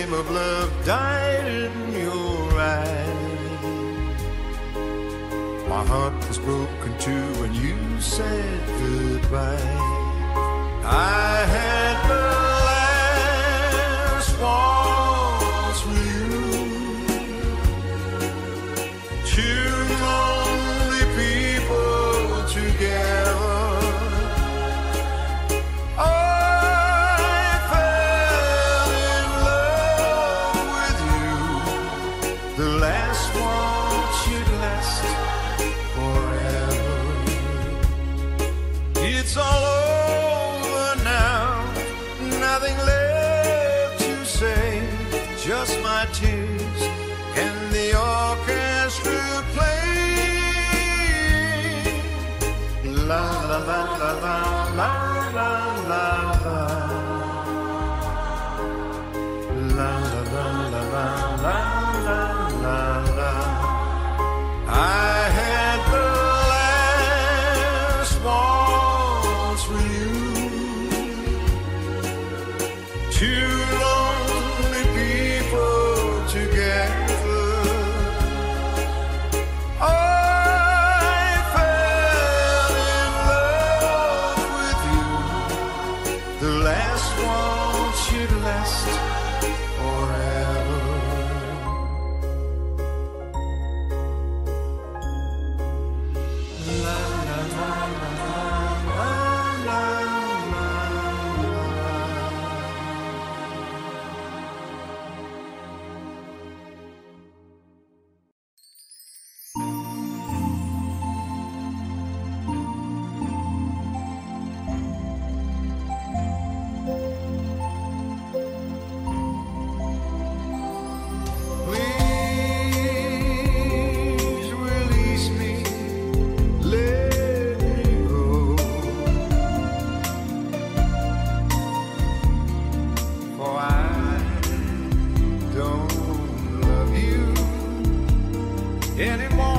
flame of love died in your eyes. My heart was broken too when you said goodbye. I had the last one. anymore.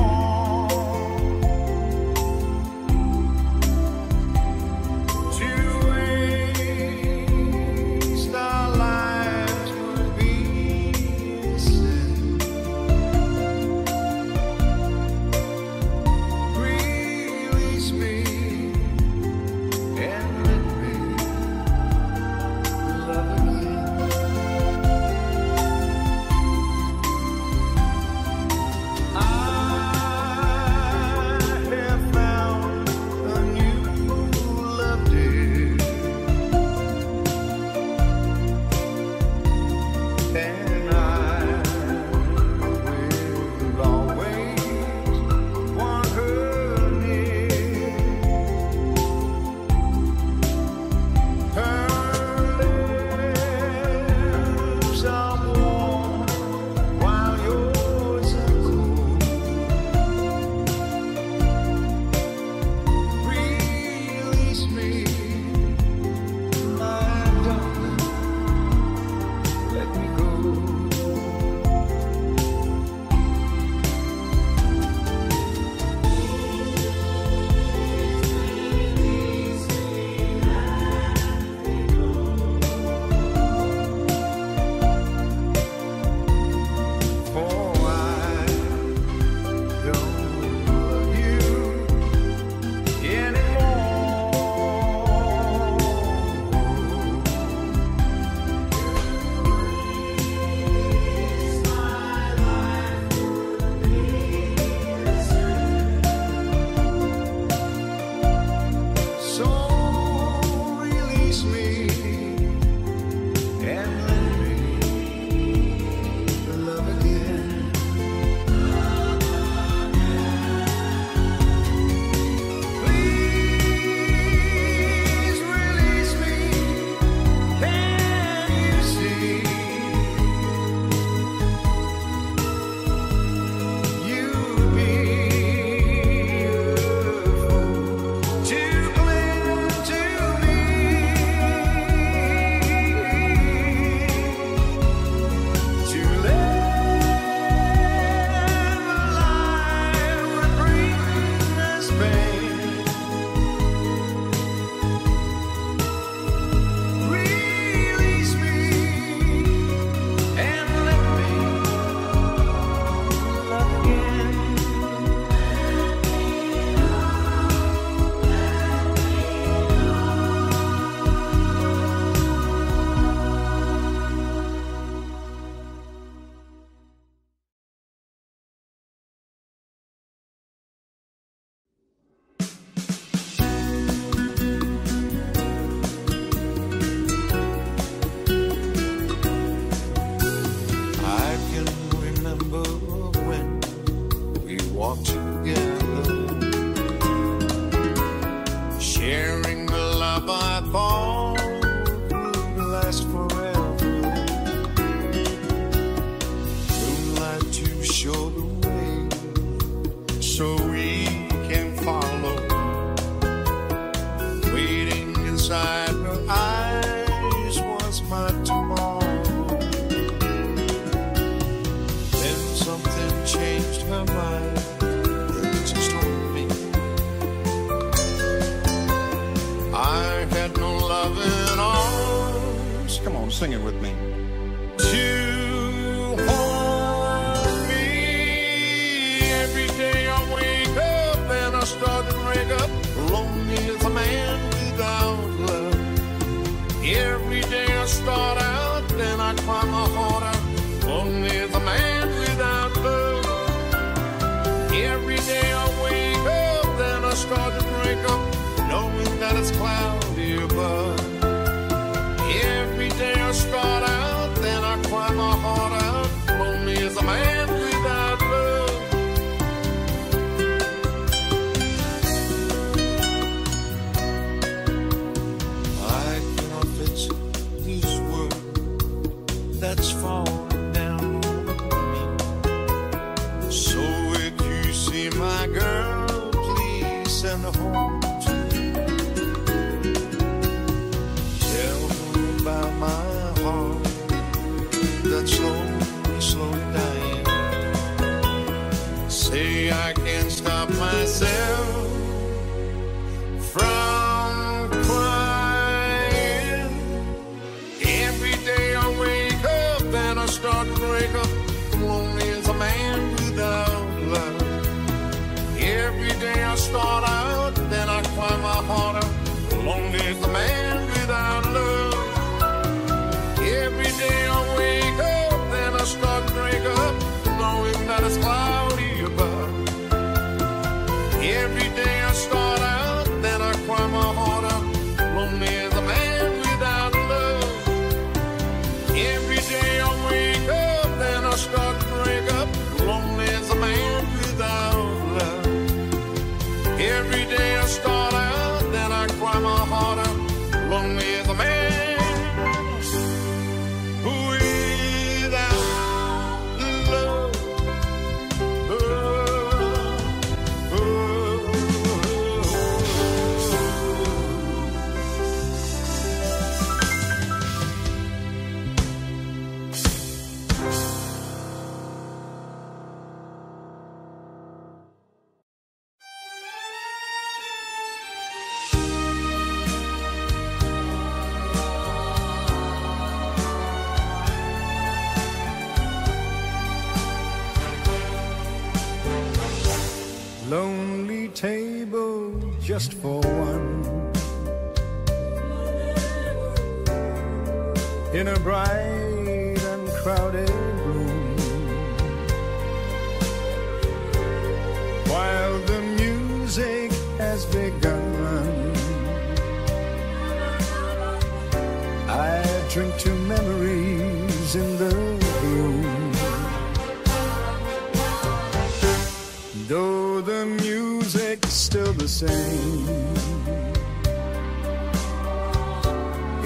much drink to memories in the room. Though the music's still the same,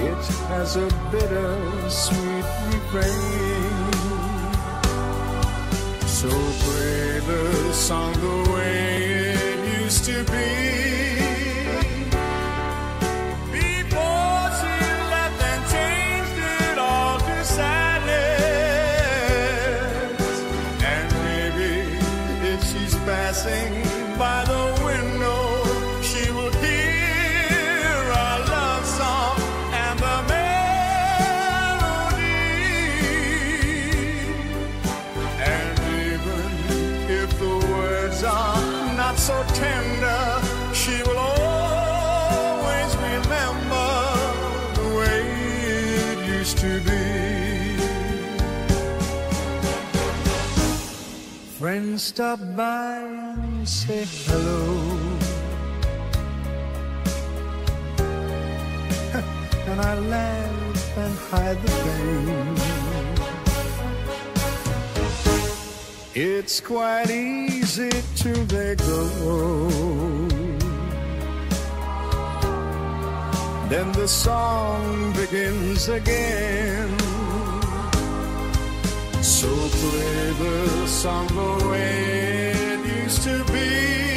it has a bitter, sweet refrain. So play the song the way it used to be. friends stop by and say hello. and I laugh and hide the pain. It's quite easy to let go. Then the song begins again. Play the song the way it used to be.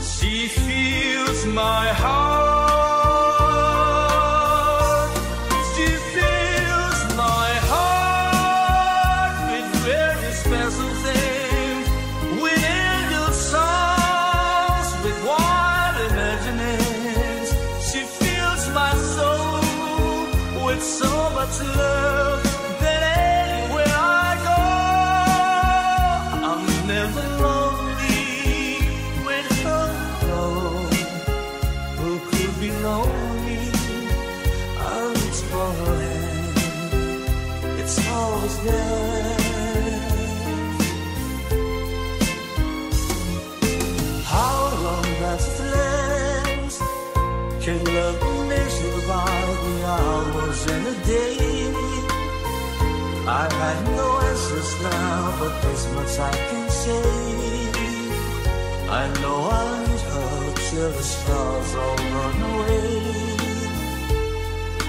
She feels my heart. This much I can say. I know I'll hurt till the stars all run away,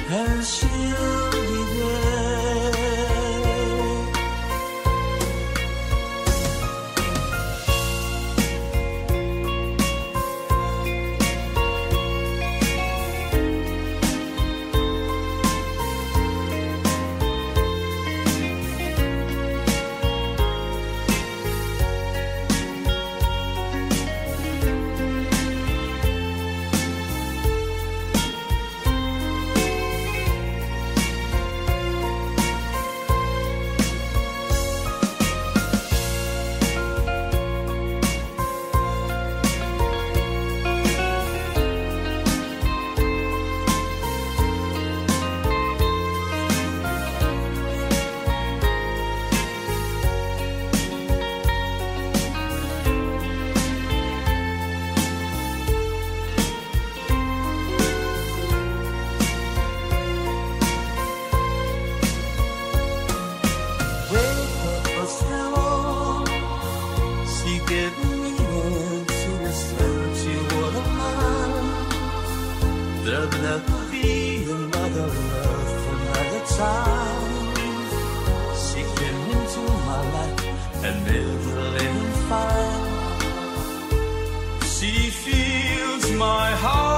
and she'll There'll never be another love for another time. She came into my life and made the living fine. She feels my heart.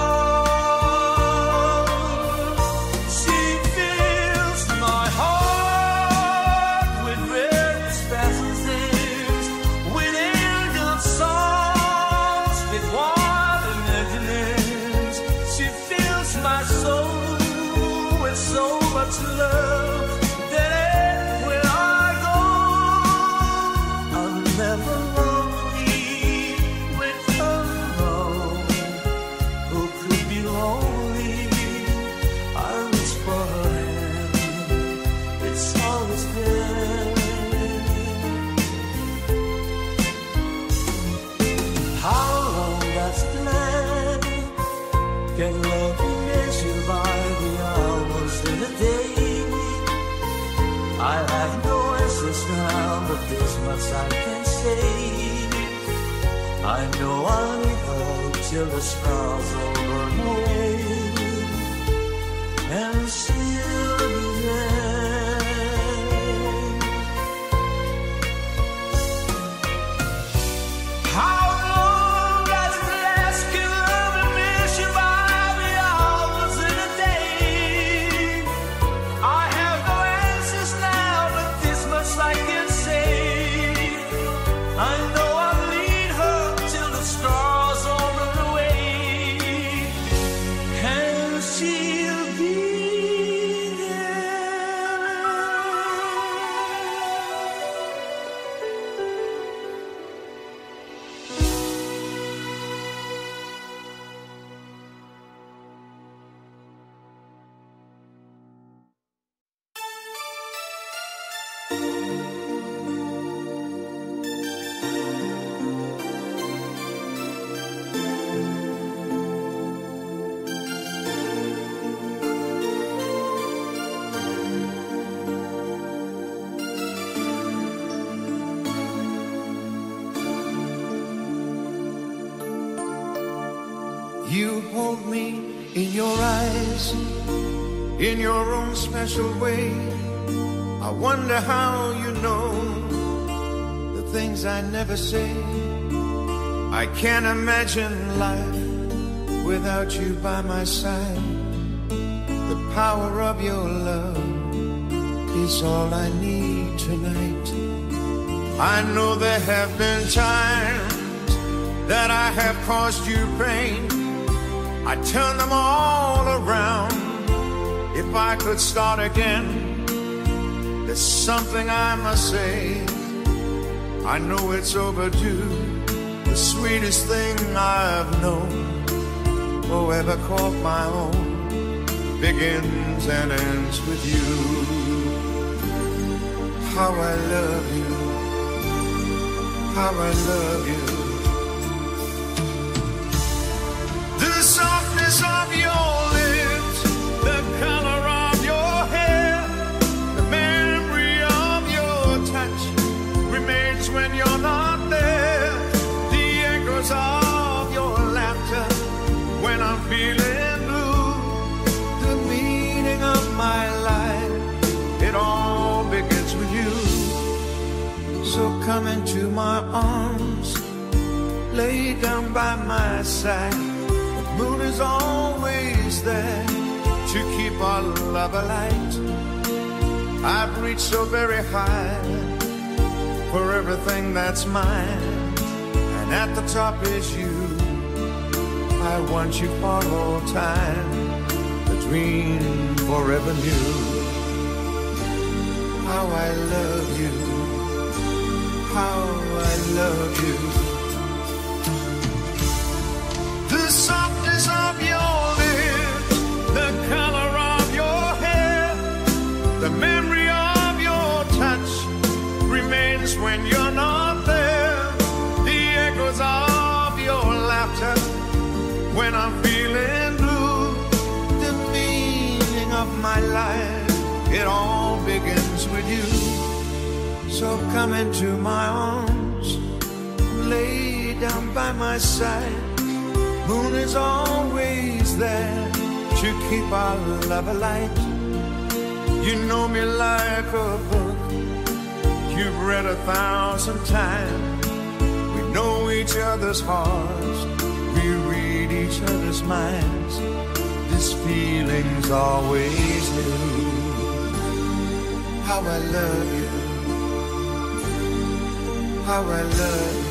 I can say. I know I'll her till the stars all burn away, and hold me in your eyes, in your own special way. I wonder how you know the things I never say. I can't imagine life without you by my side. The power of your love is all I need tonight. I know there have been times that I have caused you pain. I turn them all around. If I could start again, there's something I must say. I know it's overdue, the sweetest thing I've known. or ever called my own begins and ends with you. How I love you, how I love you. Come into my arms, lay down by my side. The moon is always there to keep our love alight. I've reached so very high for everything that's mine, and at the top is you. I want you for all time, a dream forever new. How I love you, how I love you. The softness of your lips, the color of your hair, the memory of your touch remains when you're not there. The echoes of your laughter when I'm feeling blue. The meaning of my life, it all begins with you. So come into my arms, lay down by my side. Moon is always there to keep our love alight. You know me like a book you've read a thousand times. We know each other's hearts, we read each other's minds. This feeling's always new. How I love you, how I love you.